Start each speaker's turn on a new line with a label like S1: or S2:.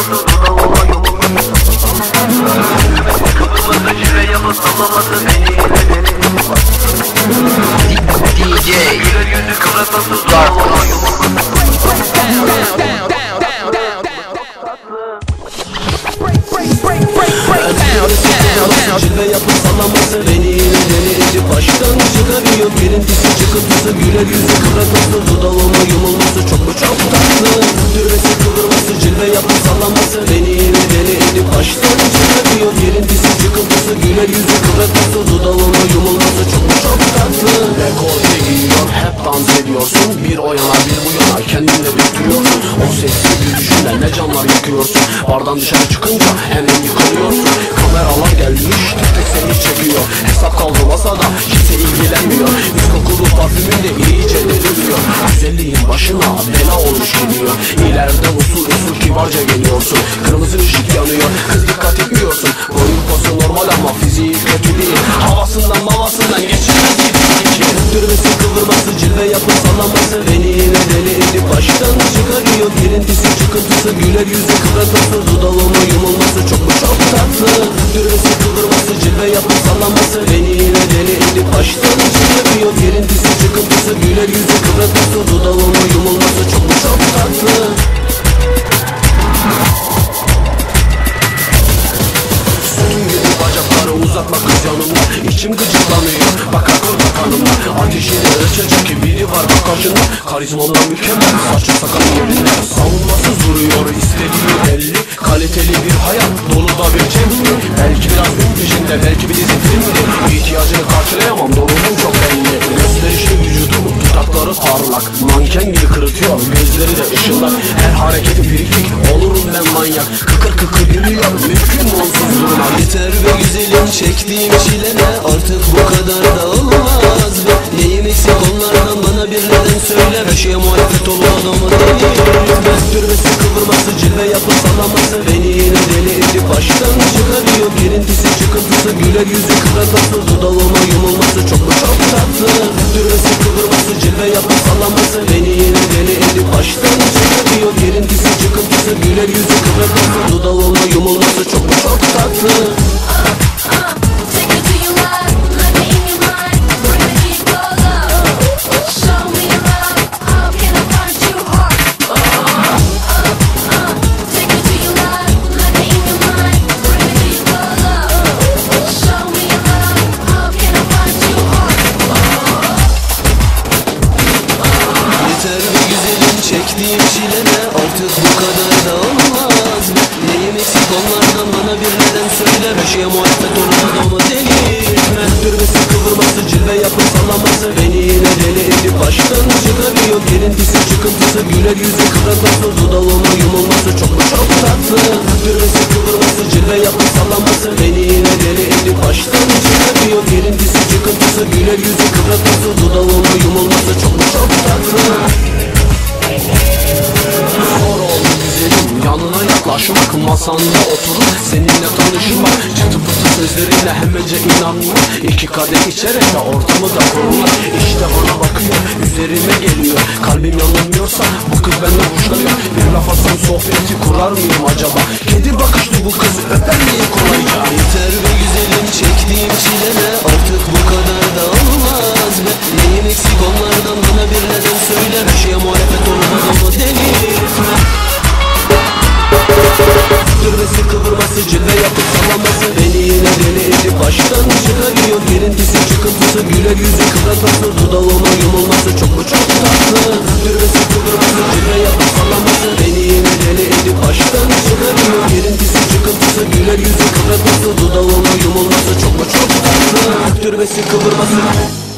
S1: kıvraklandı dudağıma yumulmuş Kıvırması çile yapıp sallaması beni
S2: DJ
S1: Güler yüzü kıvraklandı dudağıma yumulmuş
S3: Cilve yapıp sallaması beni edip baştan çıkarıyor Birincisi çıkıntısı güler yüzü kıvratması Dudağıma yumulması çok cilve yapıp sallaması beni yine deli edip baştan çıkarıyor Birincisi çıkıntısı güler yüzü kıvratması Dudağıma yumulması çok çok tatlı Dekolte giyiyor hep dans ediyorsun. Bir o yana bir bu yana kendinle bitiriyorsun. O seksi gülüşünle ne canlar yakıyorsun? Bardan dışarı çıkınca hemen yıkılıyorsun Kameralar gelmiş tek tek seni çekiyor. Hesap kaldı masada kimse ilgilenmiyor. Mis kokulu parfümün de iyice deliriyor. Güzelliğin başına bela olmuş geliyor. İleride usul usul kibarca geliyorsun. Kırmızı ışık yanıyor. Kız dikkat etmiyorsun. Boyun posu normal ama fiziği kötü değil. Havasından mavasından sanki Dürmesi kıvırması cilve yapıp sallaması yanımda İçim gıcıklanıyor. Bakar korka kanımda Ateşini ölçecek biri var bak karşında Karizmalı mükemmel saçı sakal yerinde Savunmasız Kıkır kıkır gülüyor mümkün durma Yeter be güzelim çektiğim çilene Artık bu kadar da olmaz be. Neyim eksik onlardan bana bir neden söyle Her şeye muhalefet ol adamı delirtme Türbesi kıvırması cilve yapıp sallaması Beni yine deli edip baştan çıkarıyor. Girintisi çıkıntısı güler yüzü kıvratması Dudağıma yumulması çok mu çok tatlı? Türbesi kıvırması cilve yapıp sallaması Beni yine deli edip baştan çıkarıyor. Girintisi çıkıntısı güler yüzü çilene Artık bu kadar da olmaz. Neyim eksik onlardan bana bir neden söyle Her şeye muhabbet olur adamı delirtme Dürbesi kıvırması cilve yapıp sallaması. Beni yine deli edip baştan çıkarıyor. Girintisi çıkıntısı güler yüzü kıvratması Dudağıma yumulması çok mu çok tatlı? Dürbesi kıvırması cilve yapıp sallaması. Beni yine deli edip baştan çıkarıyor. Girintisi çıkıntısı güler yüzü kıvratması Masanda oturup seninle tanışmak Çıtı pıtı sözleriyle hemence inanmak İki kadeh içerek de ortamı da korumak İşte bana bakıyor üzerime geliyor. Kalbim yanılmıyorsa bu kız benden hoşlanıyor. Bir laf atsam sohbeti kurar mıyım acaba? Kedi bakışlı bu kızı öper miyim kolayca çıkıntısı güler yüzü kıvratması Dudağıma yumulması çok mu çok tatlı? Dürmesi kıvırması cilve yapıp sallaması Beni yine deli edip baştan çıkarıyor Girintisi çıkıntısı güler yüzü kıvratması Dudağıma yumulması çok mu çok tatlı? Dürmesi kıvırması